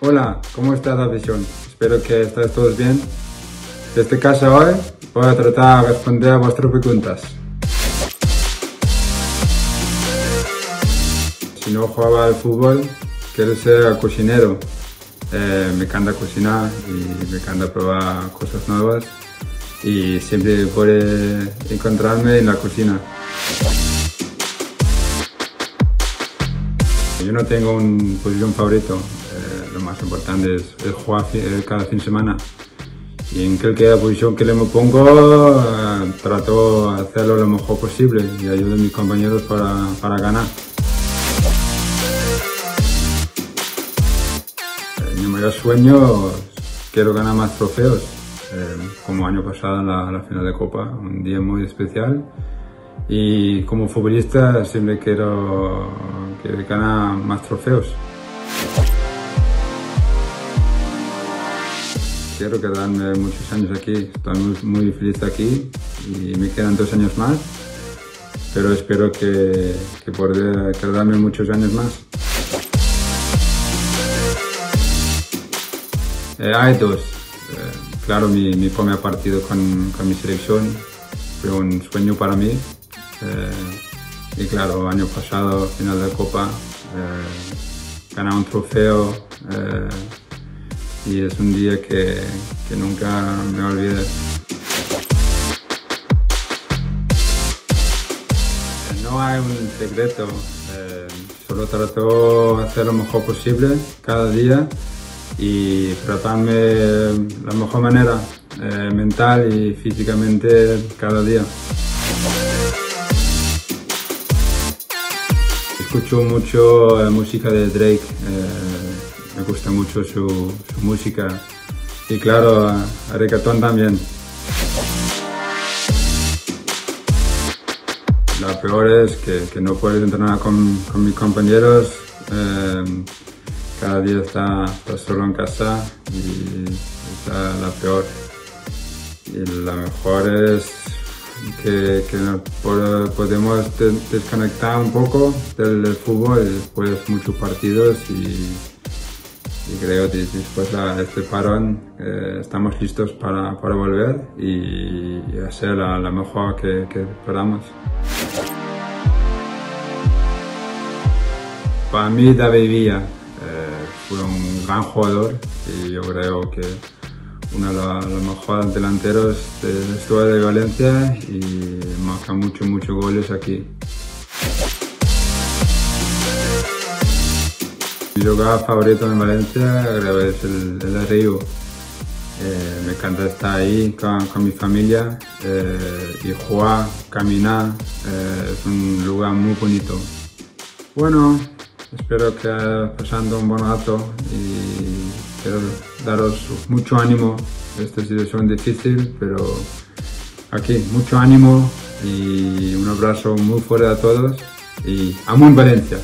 Hola, ¿cómo estás afición? Espero que estéis todos bien. Desde casa hoy voy a tratar de responder a vuestras preguntas. Si no jugaba al fútbol, quiero ser cocinero. Eh, me encanta cocinar y me encanta probar cosas nuevas y siempre puede encontrarme en la cocina. Yo no tengo un posición favorito, lo más importante es, jugar eh, cada fin de semana. Y en cualquier posición que le me pongo, eh, trato de hacerlo lo mejor posible y ayudo a mis compañeros para, para ganar. Eh, Mi mayor sueño quiero ganar más trofeos, eh, como año pasado en la, la final de Copa, un día muy especial. Y como futbolista siempre quiero, quiero ganar más trofeos. Quiero quedarme muchos años aquí, estoy muy, muy feliz aquí y me quedan dos años más, pero espero que, que poder quedarme muchos años más. Eh, hay dos. Eh, claro, mi, mi primer partido con, con mi selección fue un sueño para mí. Eh, y claro, año pasado, final de Copa, eh, ganar un trofeo eh, y es un día que, que nunca me olvidé. No hay un secreto, eh, solo trato de hacer lo mejor posible cada día y tratarme de la mejor manera, eh, mental y físicamente cada día. Escucho mucho eh, música de Drake, eh, me gusta mucho su, música y claro, a, a reggaetón también. La peor es que, que no puedes entrenar con, con mis compañeros. eh, cada día está, está solo en casa y es la, peor. Y la mejor es que, que podemos de- desconectar un poco del, fútbol después de muchos partidos y, y creo que después de este parón eh, estamos listos para, para volver y, hacer la, la mejor que, que podamos. Para mí David Villa eh, fue un gran jugador y yo creo que uno de los mejores delanteros de la historia de Valencia y marca muchos, muchos goles aquí. Mi lugar favorito en Valencia es el, el Río. Eh, me encanta estar ahí con, con mi familia eh, y jugar, caminar. eh, es un lugar muy bonito. Bueno, espero que pasando un buen rato y quiero daros mucho ánimo. Esta situación difícil, pero aquí mucho ánimo y un abrazo muy fuerte a todos y amo en Valencia.